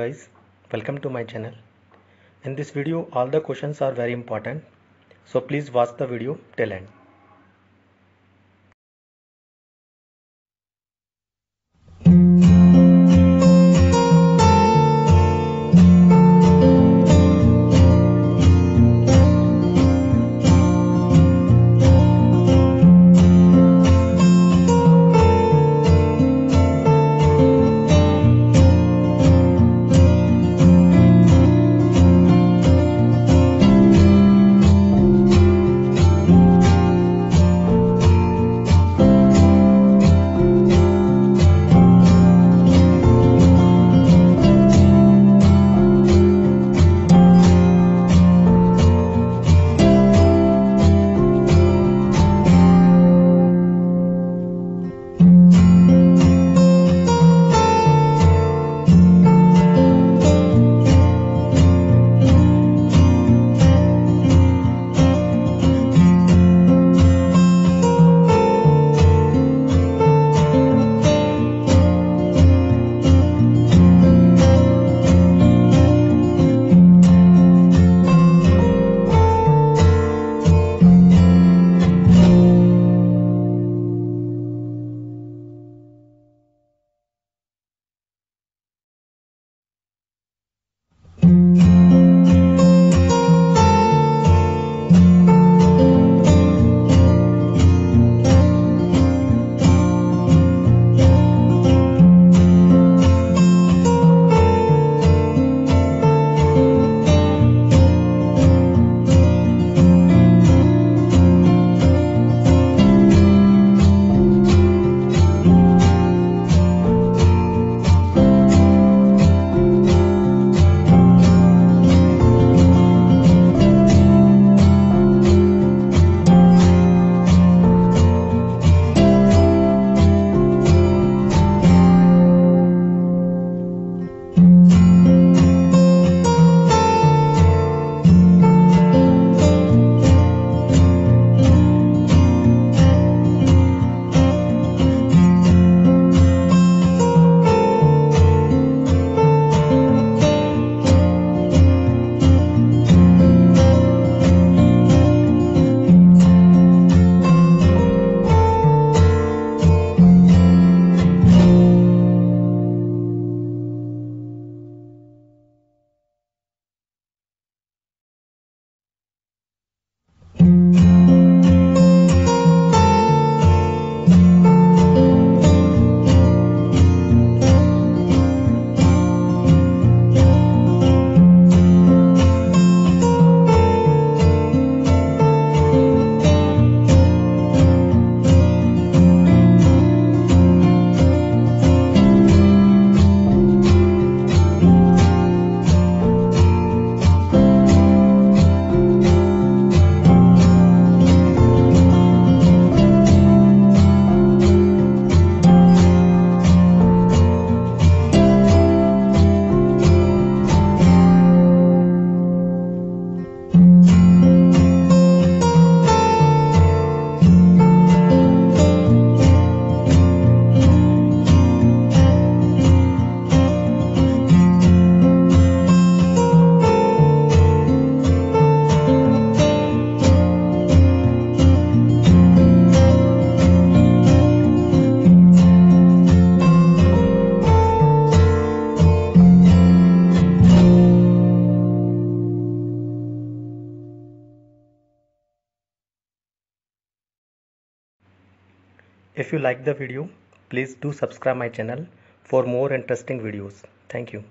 guys welcome to my channel. In this video all the questions are very important. So please watch the video till end if you like the video please do subscribe my channel for more interesting videos. Thank you